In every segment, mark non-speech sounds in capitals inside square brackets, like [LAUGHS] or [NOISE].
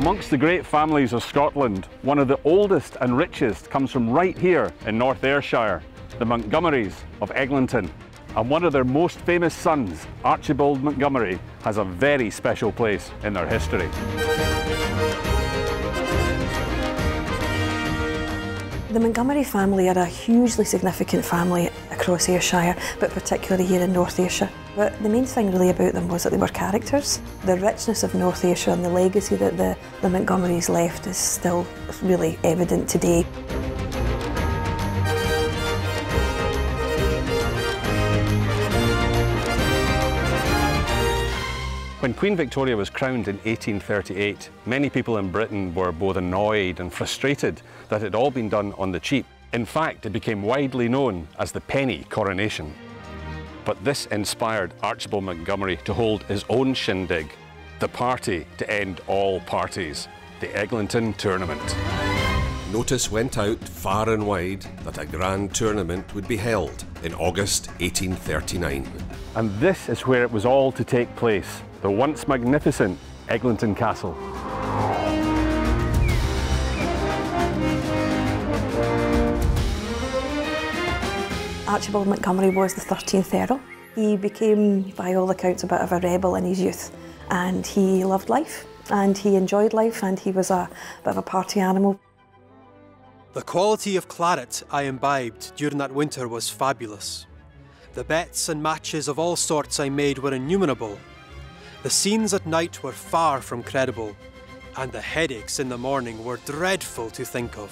Amongst the great families of Scotland, one of the oldest and richest comes from right here in North Ayrshire, the Montgomerys of Eglinton. And one of their most famous sons, Archibald Montgomery, has a very special place in their history. The Montgomery family are a hugely significant family across Ayrshire, but particularly here in North Ayrshire. But the main thing really about them was that they were characters. The richness of North Ayrshire and the legacy that the, the Montgomerys left is still really evident today. When Queen Victoria was crowned in 1838, many people in Britain were both annoyed and frustrated that it had all been done on the cheap. In fact, it became widely known as the penny coronation. But this inspired Archibald Montgomery to hold his own shindig, the party to end all parties, the Eglinton Tournament. Notice went out far and wide that a grand tournament would be held in August 1839. And this is where it was all to take place, the once magnificent Eglinton Castle. Archibald Montgomery was the 13th Earl. He became, by all accounts, a bit of a rebel in his youth and he loved life and he enjoyed life and he was a bit of a party animal. The quality of claret I imbibed during that winter was fabulous. The bets and matches of all sorts I made were innumerable. The scenes at night were far from credible, and the headaches in the morning were dreadful to think of.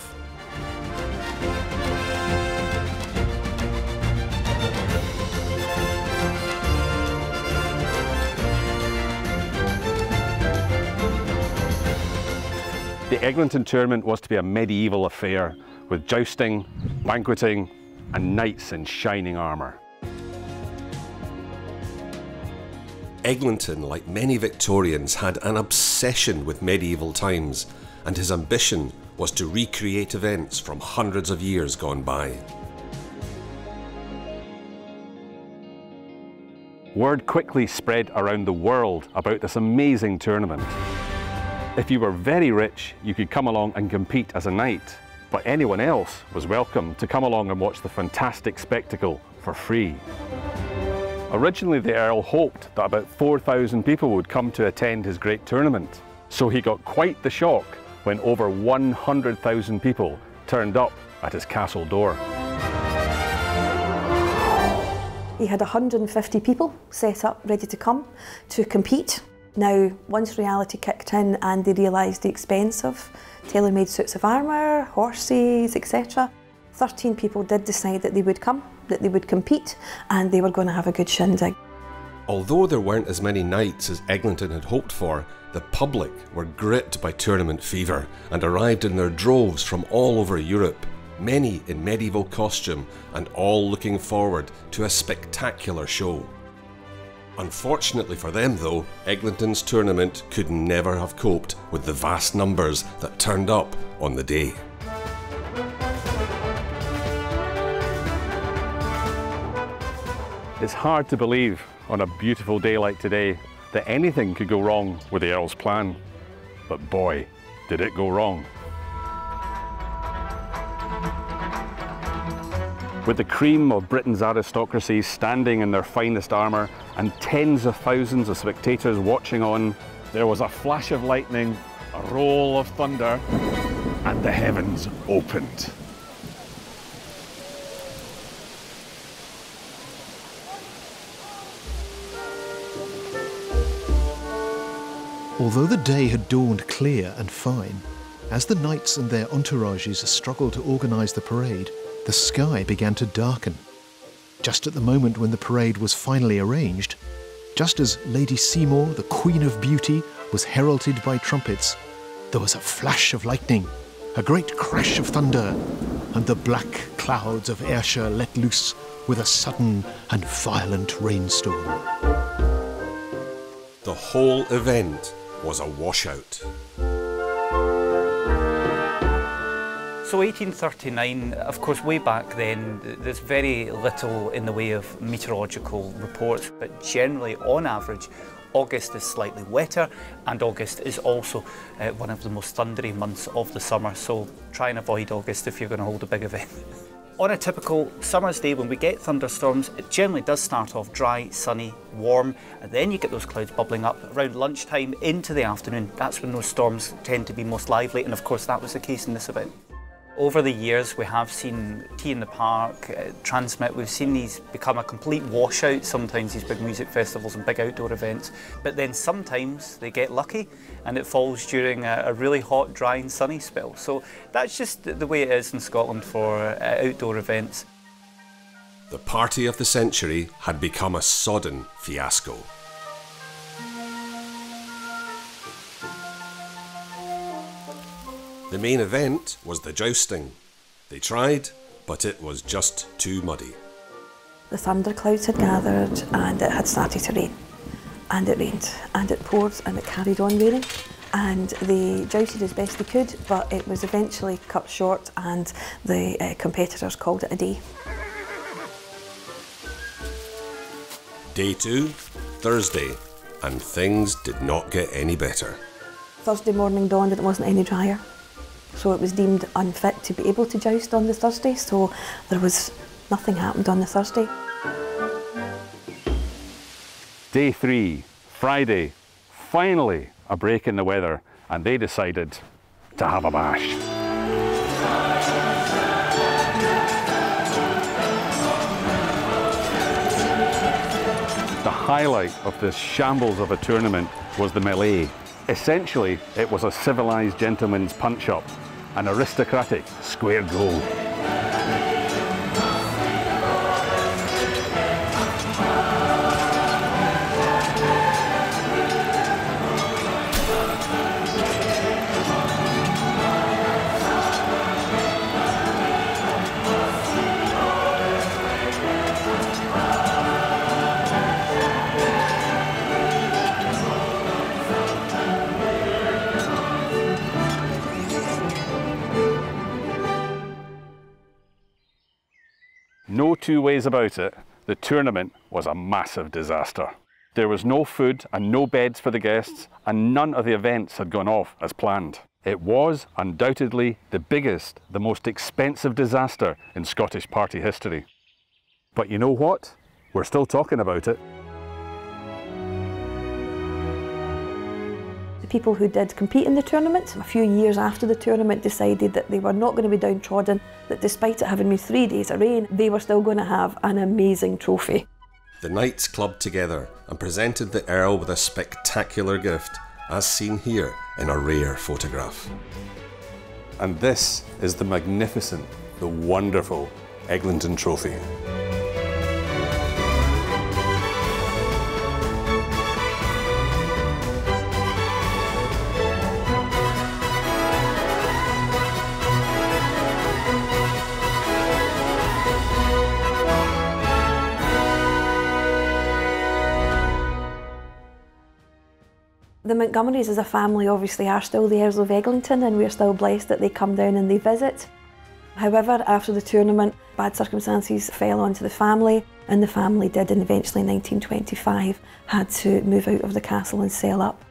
The Eglinton tournament was to be a medieval affair with jousting, banqueting, and knights in shining armour. Eglinton, like many Victorians, had an obsession with medieval times, and his ambition was to recreate events from hundreds of years gone by. Word quickly spread around the world about this amazing tournament. If you were very rich, you could come along and compete as a knight, but anyone else was welcome to come along and watch the fantastic spectacle for free. Originally, the Earl hoped that about 4,000 people would come to attend his great tournament, so he got quite the shock when over 100,000 people turned up at his castle door. He had 150 people set up ready to come to compete now, once reality kicked in and they realised the expense of tailor-made suits of armour, horses, etc., 13 people did decide that they would come, that they would compete, and they were going to have a good shindig. Although there weren't as many knights as Eglinton had hoped for, the public were gripped by tournament fever and arrived in their droves from all over Europe, many in medieval costume and all looking forward to a spectacular show. Unfortunately for them though, Eglinton's tournament could never have coped with the vast numbers that turned up on the day. It's hard to believe on a beautiful day like today that anything could go wrong with the Earl's plan. But boy, did it go wrong. With the cream of Britain's aristocracy standing in their finest armour and tens of thousands of spectators watching on, there was a flash of lightning, a roll of thunder, and the heavens opened. Although the day had dawned clear and fine, as the knights and their entourages struggled to organise the parade, the sky began to darken. Just at the moment when the parade was finally arranged, just as Lady Seymour, the Queen of Beauty, was heralded by trumpets, there was a flash of lightning, a great crash of thunder, and the black clouds of Ayrshire let loose with a sudden and violent rainstorm. The whole event was a washout. So 1839, of course, way back then, there's very little in the way of meteorological reports, but generally, on average, August is slightly wetter and August is also uh, one of the most thundery months of the summer, so try and avoid August if you're going to hold a big event. [LAUGHS] On a typical summer's day when we get thunderstorms, it generally does start off dry, sunny, warm, and then you get those clouds bubbling up around lunchtime into the afternoon. That's when those storms tend to be most lively, and of course that was the case in this event. Over the years, we have seen T in the Park, uh, TRNSMT, we've seen these become a complete washout, sometimes these big music festivals and big outdoor events, but then sometimes they get lucky and it falls during a, a really hot, dry and sunny spell. So that's just the way it is in Scotland for uh, outdoor events. The party of the century had become a sodden fiasco. The main event was the jousting. They tried, but it was just too muddy. The thunderclouds had gathered and it had started to rain. And it rained and it poured and it carried on raining. And they jousted as best they could, but it was eventually cut short and the uh, competitors called it a day. Day two, Thursday, and things did not get any better. Thursday morning dawned and it wasn't any drier. So it was deemed unfit to be able to joust on the Thursday, so there was nothing happened on the Thursday. Day three, Friday, finally a break in the weather, and they decided to have a bash. The highlight of this shambles of a tournament was the melee. Essentially, it was a civilised gentleman's punch-up, an aristocratic square go. No two ways about it, the tournament was a massive disaster. There was no food and no beds for the guests, and none of the events had gone off as planned. It was undoubtedly the biggest, the most expensive disaster in Scottish party history. But you know what? We're still talking about it. People who did compete in the tournament, a few years after the tournament, decided that they were not going to be downtrodden, that despite it having been three days of rain, they were still going to have an amazing trophy. The knights clubbed together and presented the Earl with a spectacular gift, as seen here in a rare photograph. And this is the magnificent, the wonderful Eglinton Trophy. The Montgomerys as a family obviously are still the heirs of Eglinton and we're still blessed that they come down and they visit. However, after the tournament, bad circumstances fell onto the family and the family did and eventually in 1925 had to move out of the castle and sell up.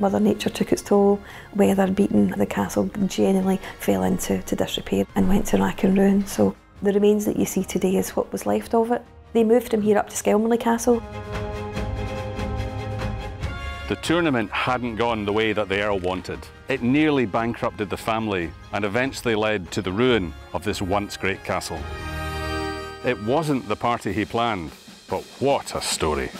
Mother Nature took its toll, weather beaten, the castle genuinely fell into to disrepair and went to rack and ruin. So the remains that you see today is what was left of it. They moved from here up to Skelmorlie Castle. The tournament hadn't gone the way that the Earl wanted. It nearly bankrupted the family and eventually led to the ruin of this once great castle. It wasn't the party he planned, but what a story.